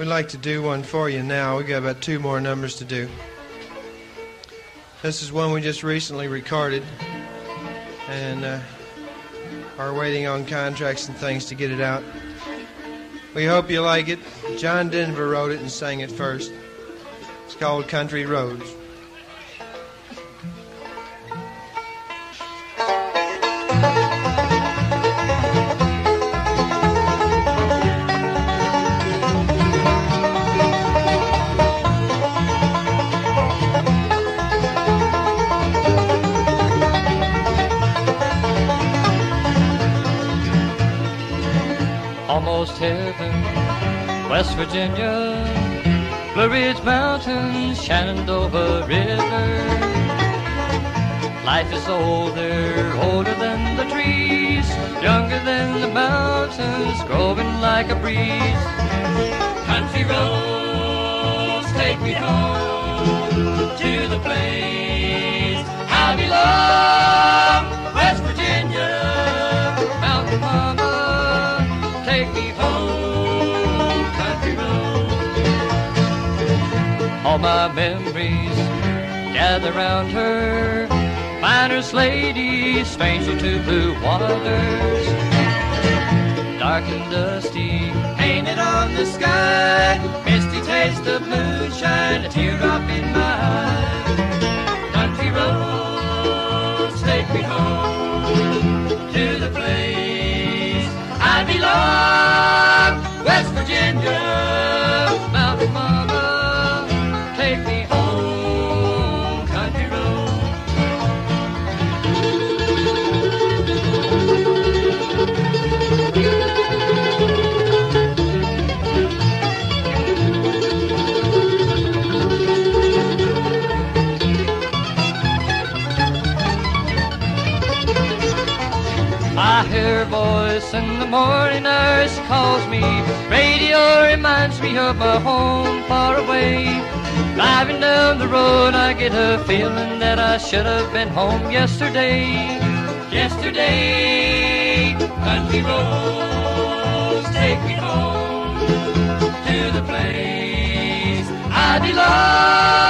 We'd like to do one for you now. we got about two more numbers to do. This is one we just recently recorded and uh, are waiting on contracts and things to get it out. We hope you like it. John Denver wrote it and sang it first. It's called Country Roads. Almost heaven, West Virginia, Blue Ridge Mountains, Shenandoah River. Life is older, older than the trees, younger than the mountains, growing like a breeze. Country roads take me home to the place I belong, West Virginia, Mountain take me home, country road. All my memories gather round her, miner's lady, stranger to blue waters. Dark and dusty, painted on the sky, misty taste of moonshine, a teardrop I hear a voice in the morning hour, she calls me. Radio reminds me of my home far away. Driving down the road, I get a feeling that I should have been home yesterday. Yesterday, country roads take me home to the place I belong,